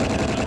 Oh,